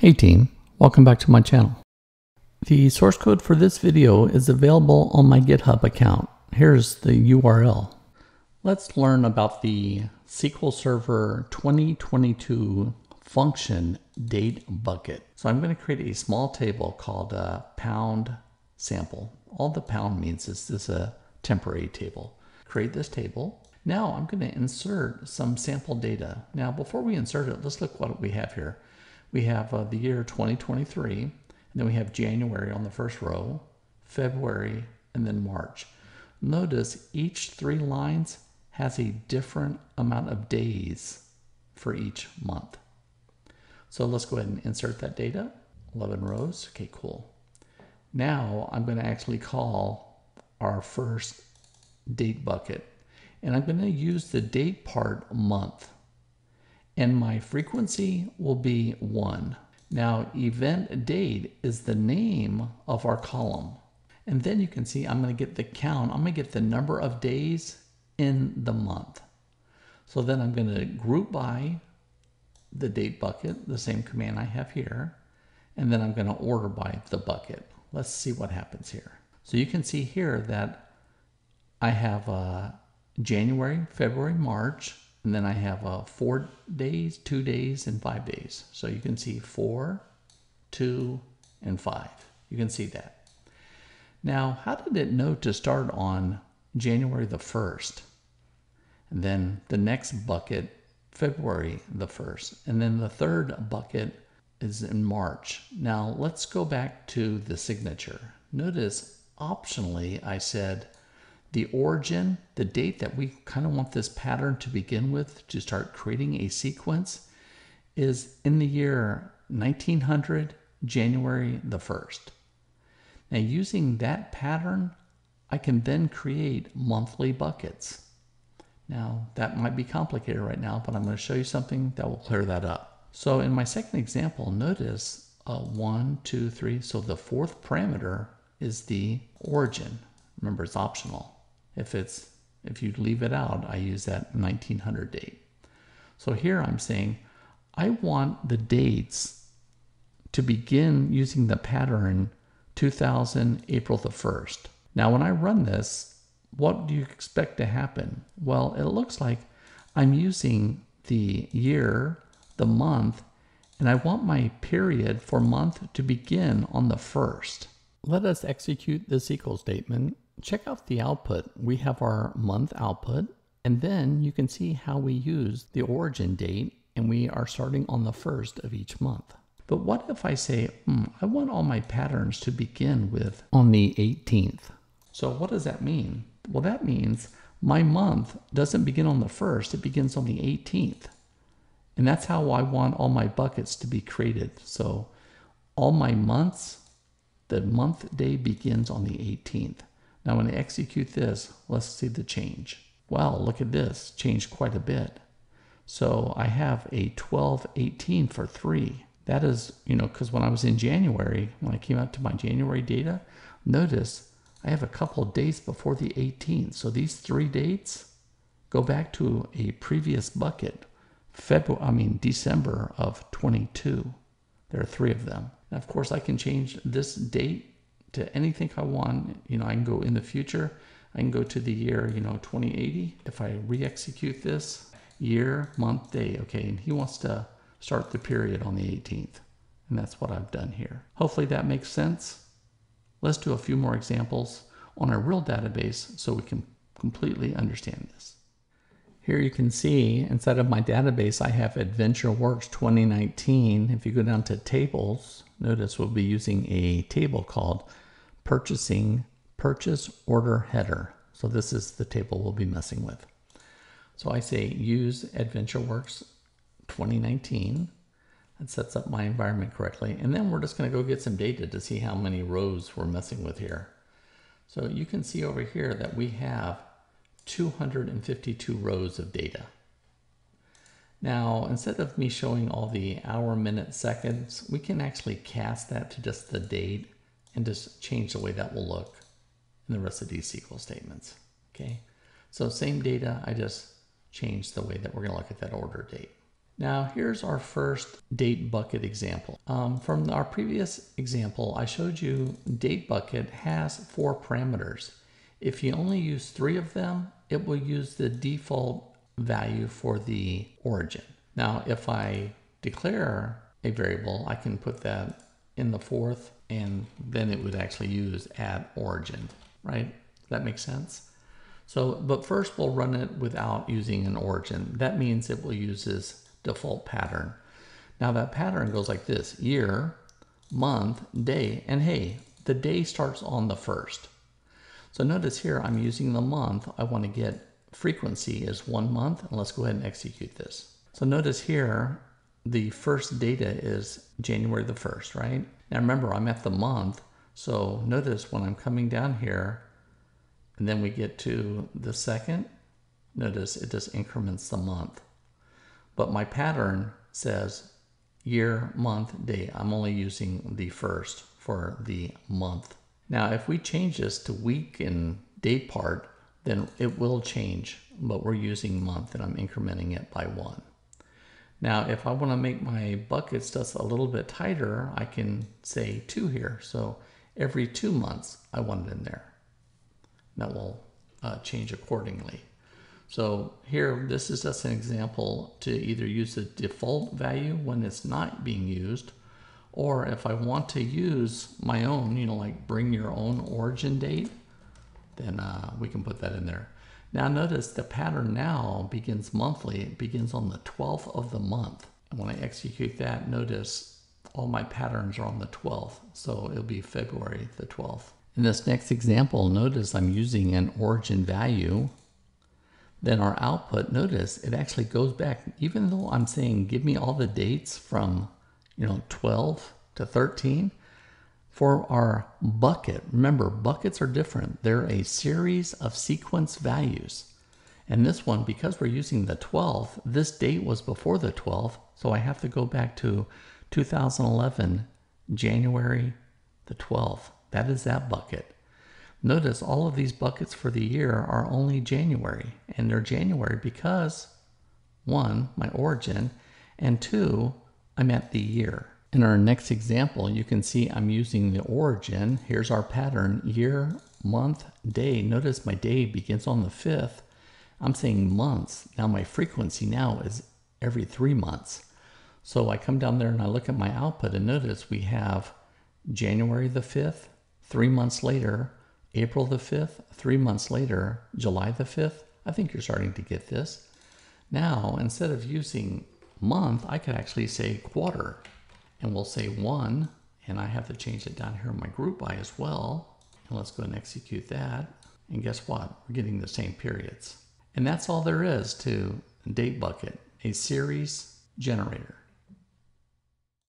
Hey team, welcome back to my channel. The source code for this video is available on my GitHub account. Here's the URL. Let's learn about the SQL Server 2022 function date bucket. So I'm going to create a small table called pound sample. All the pound means is this a temporary table. Create this table. Now I'm going to insert some sample data. Now before we insert it, let's look what we have here we have uh, the year 2023, and then we have January on the first row, February, and then March. Notice each three lines has a different amount of days for each month. So let's go ahead and insert that data. 11 rows. Okay, cool. Now I'm going to actually call our first date bucket. And I'm going to use the date part month and my frequency will be 1. Now, event date is the name of our column. And then you can see I'm going to get the count. I'm going to get the number of days in the month. So then I'm going to group by the date bucket, the same command I have here. And then I'm going to order by the bucket. Let's see what happens here. So you can see here that I have uh, January, February, March, and then I have uh, four days, two days, and five days. So you can see four, two, and five. You can see that. Now, how did it know to start on January the 1st? And then the next bucket, February the 1st. And then the third bucket is in March. Now, let's go back to the signature. Notice optionally I said the origin, the date that we kind of want this pattern to begin with to start creating a sequence is in the year 1900, January the 1st. Now using that pattern, I can then create monthly buckets. Now that might be complicated right now, but I'm going to show you something that will clear that up. So in my second example, notice uh, one, two, three. So the fourth parameter is the origin. Remember, it's optional. If it's if you leave it out, I use that 1900 date. So here I'm saying I want the dates to begin using the pattern 2000 April the 1st. Now when I run this, what do you expect to happen? Well, it looks like I'm using the year, the month, and I want my period for month to begin on the 1st. Let us execute the SQL statement check out the output. We have our month output, and then you can see how we use the origin date, and we are starting on the first of each month. But what if I say, hmm, I want all my patterns to begin with on the 18th? So what does that mean? Well, that means my month doesn't begin on the first, it begins on the 18th. And that's how I want all my buckets to be created. So all my months, the month day begins on the 18th. Now when I execute this, let's see the change. Wow, look at this, changed quite a bit. So I have a 1218 for 3. That is, you know, because when I was in January, when I came out to my January data, notice I have a couple days before the 18th. So these three dates go back to a previous bucket, February, I mean December of 22. There are three of them. And of course, I can change this date to anything I want. You know, I can go in the future. I can go to the year, you know, 2080. If I re-execute this, year, month, day, okay, and he wants to start the period on the 18th. And that's what I've done here. Hopefully that makes sense. Let's do a few more examples on a real database so we can completely understand this. Here you can see inside of my database, I have AdventureWorks 2019. If you go down to tables, notice we'll be using a table called purchasing purchase order header. So this is the table we'll be messing with. So I say use AdventureWorks 2019. That sets up my environment correctly. And then we're just going to go get some data to see how many rows we're messing with here. So you can see over here that we have 252 rows of data. Now, instead of me showing all the hour, minute, seconds, we can actually cast that to just the date and just change the way that will look in the rest of these SQL statements. Okay, so same data, I just changed the way that we're going to look at that order date. Now here's our first date bucket example. Um, from our previous example, I showed you date bucket has four parameters. If you only use three of them, it will use the default value for the origin. Now, if I declare a variable, I can put that in the fourth and then it would actually use at origin, right? That makes sense? So, but first we'll run it without using an origin. That means it will use this default pattern. Now that pattern goes like this, year, month, day, and hey, the day starts on the first. So notice here, I'm using the month. I want to get frequency is one month, and let's go ahead and execute this. So notice here, the first data is January the 1st, right? Now remember, I'm at the month, so notice when I'm coming down here, and then we get to the second, notice it just increments the month. But my pattern says year, month, day. I'm only using the first for the month. Now, if we change this to week and date part, then it will change, but we're using month and I'm incrementing it by one. Now, if I want to make my buckets just a little bit tighter, I can say two here. So every two months, I want it in there. That will uh, change accordingly. So here, this is just an example to either use the default value when it's not being used, or if I want to use my own, you know, like bring your own origin date, then uh, we can put that in there. Now notice the pattern now begins monthly. It begins on the 12th of the month. And when I execute that, notice all my patterns are on the 12th. So it'll be February the 12th. In this next example, notice I'm using an origin value then our output, notice it actually goes back, even though I'm saying give me all the dates from, you know, 12 to 13, for our bucket, remember buckets are different. They're a series of sequence values. And this one, because we're using the 12th, this date was before the 12th, so I have to go back to 2011, January the 12th. That is that bucket. Notice all of these buckets for the year are only January, and they're January because one, my origin, and two, I'm at the year. In our next example, you can see I'm using the origin. Here's our pattern, year, month, day. Notice my day begins on the 5th. I'm saying months. Now my frequency now is every three months. So I come down there and I look at my output and notice we have January the 5th, three months later, April the 5th, three months later, July the 5th. I think you're starting to get this. Now, instead of using month, I could actually say quarter. And we'll say one, and I have to change it down here in my group by as well. And let's go and execute that. And guess what? We're getting the same periods. And that's all there is to Date Bucket, a series generator.